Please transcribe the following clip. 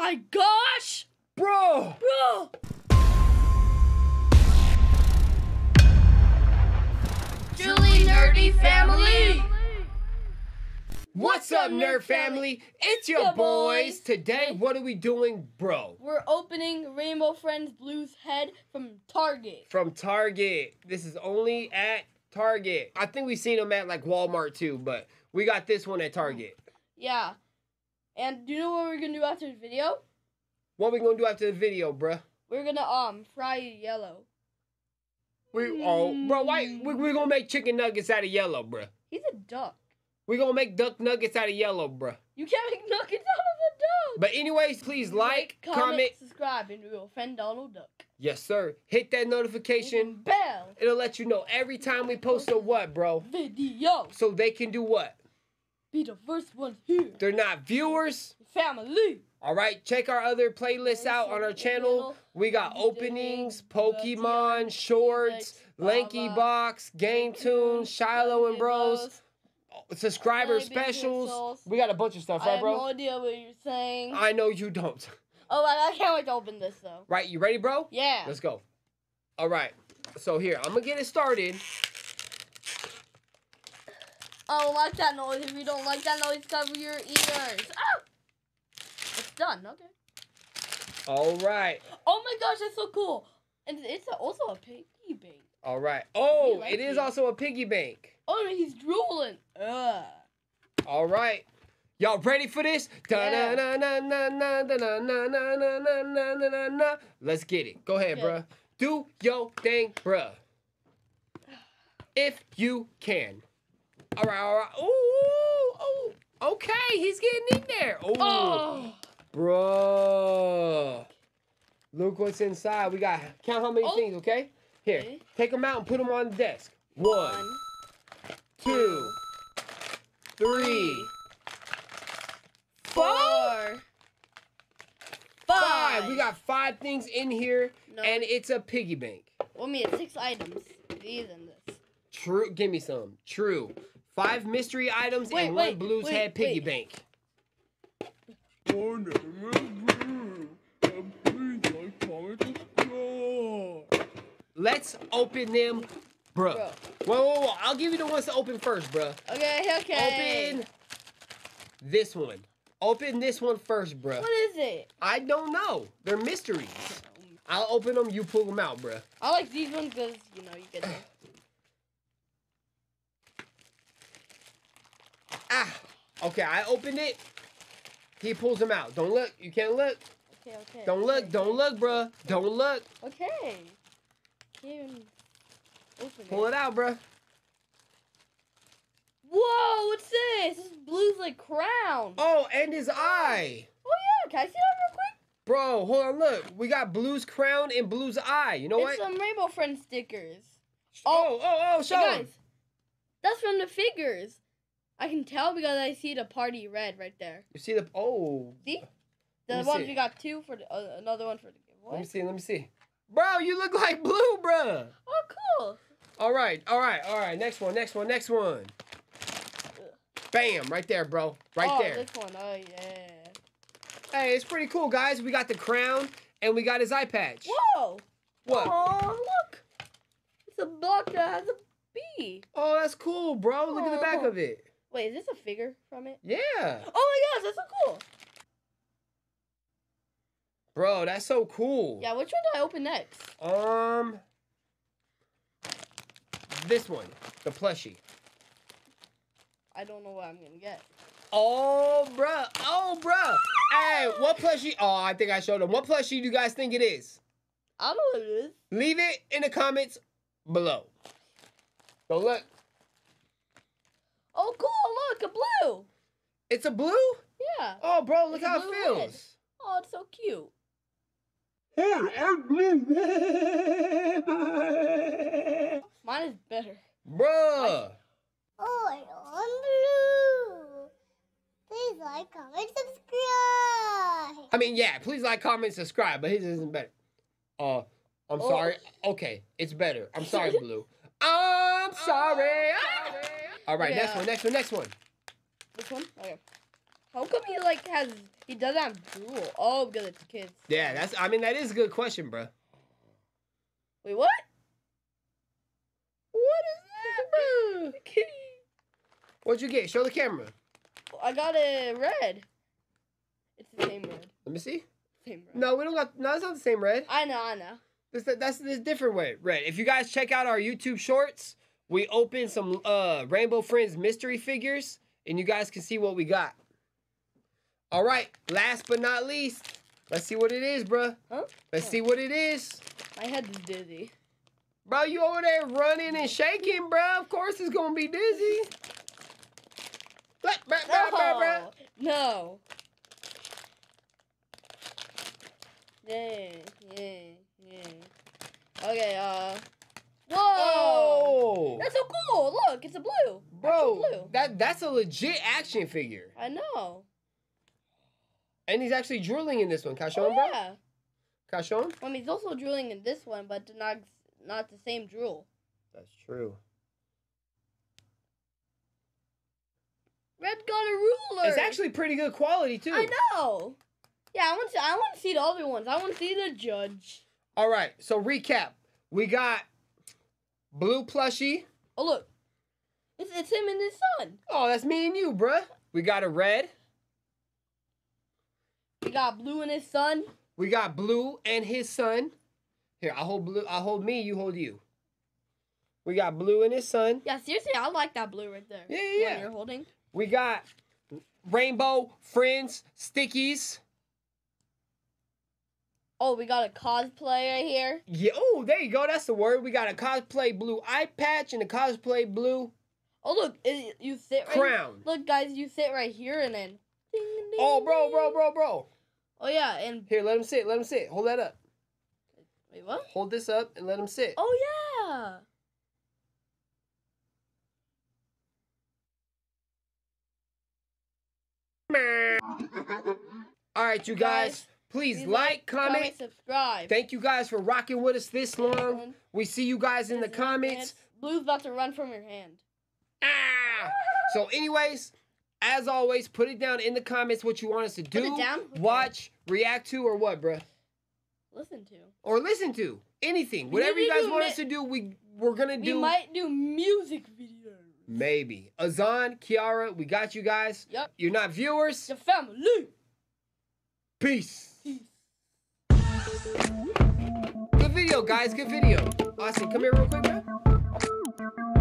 my gosh! Bro! Bro! Truly Nerdy Family! What's up, nerd family? It's your Your boys. boys. Today, what are we doing, bro? We're opening Rainbow Friends Blue's head from Target. From Target. This is only at Target. I think we've seen them at like Walmart too, but we got this one at Target. Yeah. And do you know what we're gonna do after the video? What we gonna do after the video, bruh? We're gonna um fry yellow. We oh, bro, why we we gonna make chicken nuggets out of yellow, bruh? He's a duck. We gonna make duck nuggets out of yellow, bruh. You can't make nuggets out of a duck. But anyways, please like, comment, subscribe, and we will friend Donald Duck. yes sir. Hit that notification. Bell It'll let you know every time we post a what, bro. video. So they can do what? Be the first ones here. They're not viewers. Family. All right, check our other playlists out on our channel. We got openings, Pokemon, shorts, Lanky Box, GameToons, Shiloh and Bros, oh, subscriber specials. We got a bunch of stuff, right, bro. I have no idea what you're saying. I know you don't. Oh, I, I can't wait to open this though. Right, you ready, bro? Yeah. Let's go. All right. So here, I'm gonna get it started. I don't like that noise. If you don't like that noise, cover your ears. Ah! It's done. Okay. All right. Oh my gosh, that's so cool. And it's also a piggy bank. All right. Oh, like it is it. also a piggy bank. Oh, he's drooling. Ugh. All right. Y'all ready for this? Yeah. Let's get it. Go ahead, okay. bruh. Do your thing, bruh. If you can. All right, all right. Ooh, ooh. Okay, he's getting in there. Ooh, Oh. bruh. Look what's inside. We got count how many Oh. things, okay? Here, Okay. take them out and put them on the desk. One, two, three, four, five. We got five things in here, No. and it's a piggy bank. Well, me, it's six items. These and this. True. Give me some. True. Five mystery items Wait, and one Blue's wait, Head piggy wait. bank. Let's open them, bruh. Bro. Whoa, whoa, whoa. I'll give you the ones to open first, bruh. Okay, okay. Open this one. Open this one first, bruh. What is it? I don't know. They're mysteries. I'll open them. You pull them out, bruh. I like these ones because, you know, you get them. Ah. Okay, I opened it. He pulls them out. Don't look. You can't look. Okay, okay. Don't okay, look. Don't look, bruh. Don't look. Okay. Can't even open Pull it out, bruh. Whoa, what's this? This is Blue's like crown. Oh, and his eye. Oh yeah, can I see that real quick? Bro, hold on, look. We got Blue's crown and Blue's eye. You know it's what? some Rainbow Friends stickers. Oh, oh, oh, Hey guys, that's from the figures. I can tell because I see the party red right there. You see the oh. See? The ones see. we got two for the, uh, another one for the giveaway. Let me see. Let me see. Bro, you look like Blue, bro. Oh, cool. All right, all right, all right. Next one, next one, next one. Bam, right there, bro. Right oh, there. this one. Oh yeah. Hey, it's pretty cool, guys. We got the crown and we got his eye patch. Whoa. What? Oh look. It's a block that has a bee. Oh, that's cool, bro. Look at the back Oh. of it. Wait, is this a figure from it? Yeah. Oh my gosh, that's so cool. Bro, that's so cool. Yeah, which one do I open next? Um, this one, the plushie. I don't know what I'm gonna get. Oh, bruh. Oh, bruh. Hey, what plushie? Oh, I think I showed them. What plushie do you guys think it is? I don't know what it is. Leave it in the comments below. So look, Oh, cool! Look, a blue. it's a blue. Yeah. Oh, bro, look It's how it feels. head. Oh, it's so cute. Hey, I'm blue. Mine is better. Bruh. Oh, I'm blue. Please like, comment, subscribe. I mean, yeah, please like, comment, subscribe, but his isn't better. Uh, I'm Oh. sorry. Okay, it's better. I'm sorry, Blue. I'm sorry. All right, next one, next one, next one. This one? Oh, okay. How come he like has he doesn't have drool? Oh, because it's kids. Yeah, that's. I mean, that is a good question, bro. Wait, what? What is that, bro? What'd you get? Show the camera. I got a red. It's the same red. Let me see. Same red. No, we don't got. No, it's not the same red. I know, I know. This, that's this different way. Red. If you guys check out our YouTube shorts, we opened some uh Rainbow Friends mystery figures, and you guys can see what we got. All right. Last but not least, let's see what it is, bruh. Huh? Let's see what it is. My head is dizzy. Bro, you over there running and shaking, bro. Of course it's gonna be dizzy. Blah, blah, blah, blah, blah. No. No. Yeah, yeah, yeah. Okay, uh. Whoa! Oh, That's so cool! Look, it's a blue. bro, blue. that that's a legit action figure, I know. and he's actually drooling in this one. Can I show Oh, him, bro? yeah. Can I show him? I mean, he's also drooling in this one, but not not the same drool. That's true. Red got a ruler. It's actually pretty good quality too. I know. Yeah, I want to. I want to see the other ones. I want to see the judge. All right, so recap. We got blue plushie. Oh look, it's it's him and his son. Oh, that's me and you, bruh. We got a red. We got blue and his son. We got blue and his son. Here, I hold blue. I hold me. You hold you. We got blue and his son. Yeah, seriously, I like that blue right there. Yeah, yeah, yeah. You're holding. We got rainbow friends stickies. Oh, we got a cosplay right here. Yeah. Oh, there you go. That's the word. We got a cosplay blue eye patch and a cosplay blue Oh look, it, you sit right. crown. Look, guys, you sit right here and then. Ding, ding, Oh, bro, bro, bro, bro. Oh yeah, and Here, let him sit. Let him sit. Hold that up. wait, what? Hold this up and let him sit. Oh yeah. All right, you Guys, guys, please Please like, comment. subscribe. Thank you guys for rocking with us this long. We see you guys in the comments. Blue's about to run from your hand. Ah! So, anyways, as always, put it down in the comments what you want us to Put do, it down? Okay. watch, react to, or what, bruh? Listen to. Or listen to. Anything. Whatever you guys want us to do, we, we're going to do. We might do music videos. Maybe. Azan, Kiara, we got you guys. Yep. You're not viewers. The family. Peace. Peace. Good video, guys. Good video. Austin, come here real quick, bro.